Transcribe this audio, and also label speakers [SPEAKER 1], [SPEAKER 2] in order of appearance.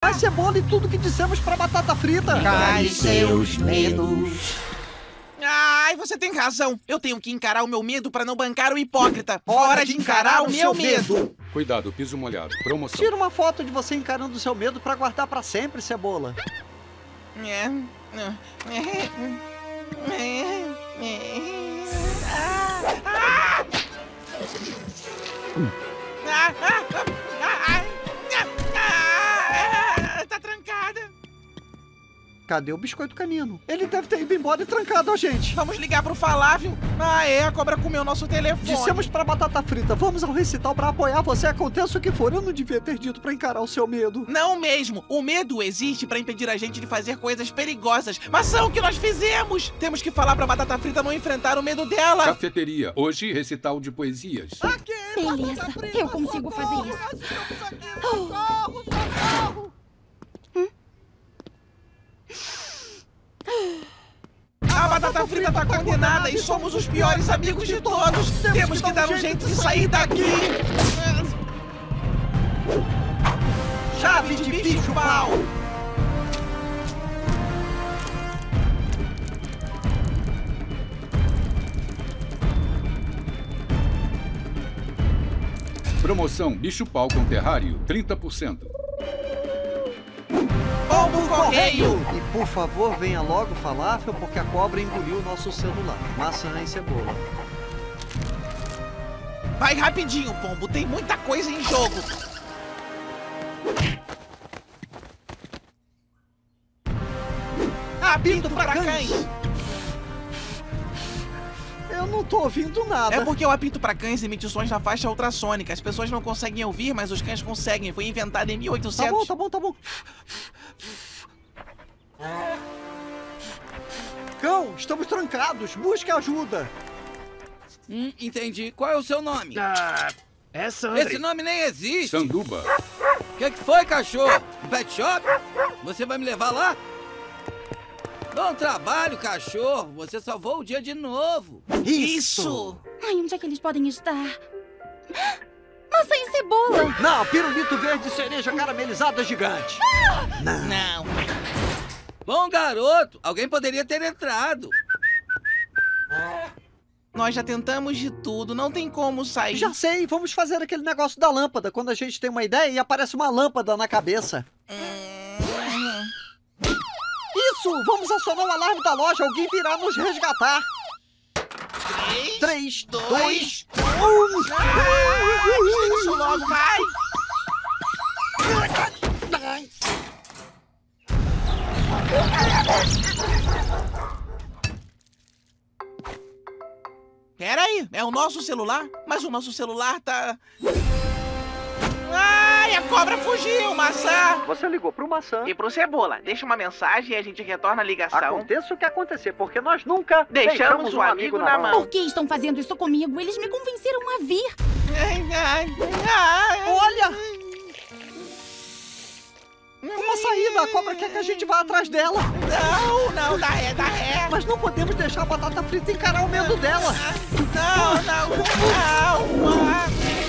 [SPEAKER 1] A cebola e tudo que dissemos pra batata frita.
[SPEAKER 2] Cale seus medos.
[SPEAKER 3] Ai, você tem razão. Eu tenho que encarar o meu medo pra não bancar o hipócrita. Hora de encarar o meu medo.
[SPEAKER 4] Cuidado, piso molhado. Promoção.
[SPEAKER 1] Tira uma foto de você encarando o seu medo pra guardar pra sempre, cebola.
[SPEAKER 3] É. Ah. Ah. Ah.
[SPEAKER 1] Cadê o biscoito canino? Ele deve ter ido embora e trancado a gente.
[SPEAKER 3] Vamos ligar pro Falável. Ah, é, a cobra comeu nosso telefone.
[SPEAKER 1] Dissemos pra batata frita, vamos ao recital pra apoiar você, aconteça o que for. Eu não devia ter dito pra encarar o seu medo.
[SPEAKER 3] Não mesmo. O medo existe pra impedir a gente de fazer coisas perigosas. Mas são o que nós fizemos. Temos que falar pra batata frita não enfrentar o medo dela.
[SPEAKER 4] Cafeteria. Hoje, recital de poesias.
[SPEAKER 1] Aqui,
[SPEAKER 5] Beleza,
[SPEAKER 1] frita,
[SPEAKER 5] eu consigo fazer
[SPEAKER 1] socorro,
[SPEAKER 5] isso.
[SPEAKER 1] nós estamos aqui, socorro, socorro.
[SPEAKER 3] A batata frita tá condenada e somos os piores amigos de todos. Temos que dar um jeito de sair daqui.
[SPEAKER 1] Chave de bicho pau.
[SPEAKER 4] Promoção bicho pau com terrário, 30%.
[SPEAKER 3] Correio.
[SPEAKER 1] E por favor, venha logo falafel, porque a cobra engoliu o nosso celular. Maçã e cebola.
[SPEAKER 3] Vai rapidinho, Pombo. Tem muita coisa em jogo. Apito pra cães.
[SPEAKER 1] Eu não tô ouvindo nada.
[SPEAKER 3] É porque o apito pra cães emite sons na faixa ultrassônica. As pessoas não conseguem ouvir, mas os cães conseguem. Foi inventado em
[SPEAKER 1] Tá
[SPEAKER 3] 1800.
[SPEAKER 1] bom, tá bom, tá bom. Cão, estamos trancados. Busque ajuda.
[SPEAKER 2] Hum, entendi. Qual é o seu nome?
[SPEAKER 6] Ah, é Sandra.
[SPEAKER 2] Esse nome nem existe.
[SPEAKER 4] Sanduba.
[SPEAKER 2] O que, que foi, cachorro? Um pet shop? Você vai me levar lá? Bom trabalho, cachorro. Você salvou o dia de novo.
[SPEAKER 3] Isso!
[SPEAKER 5] Ai, onde é que eles podem estar? Maçã e cebola!
[SPEAKER 1] Não, pirulito verde cereja caramelizada gigante.
[SPEAKER 3] Não.
[SPEAKER 2] Bom garoto. Alguém poderia ter entrado.
[SPEAKER 3] Nós já tentamos de tudo. Não tem como sair.
[SPEAKER 1] Já sei, vamos fazer aquele negócio da lâmpada, quando a gente tem uma ideia e aparece uma lâmpada na cabeça.
[SPEAKER 3] Hum,
[SPEAKER 1] Isso, vamos acionar o alarme da loja, alguém virá nos resgatar.
[SPEAKER 3] Três,
[SPEAKER 1] Três,
[SPEAKER 3] dois,
[SPEAKER 1] dois,
[SPEAKER 3] um. Ah, isso logo, vai! Peraí, é o nosso celular? Mas o nosso celular tá. Ai, a cobra fugiu, maçã!
[SPEAKER 1] Você ligou pro maçã.
[SPEAKER 3] E pro cebola, deixa uma mensagem e a gente retorna a ligação.
[SPEAKER 1] Aconteça o que acontecer, porque nós nunca
[SPEAKER 3] Deixamos o amigo na mão.
[SPEAKER 5] Por que estão fazendo isso comigo? Eles me convenceram a vir.
[SPEAKER 3] Ai, ai, ai.
[SPEAKER 1] Olha! Uma saída, a cobra quer que a gente vá atrás dela.
[SPEAKER 3] Não, não, dá ré, dá ré.
[SPEAKER 1] Mas não podemos deixar a batata frita encarar o medo dela.
[SPEAKER 3] Não, não, não.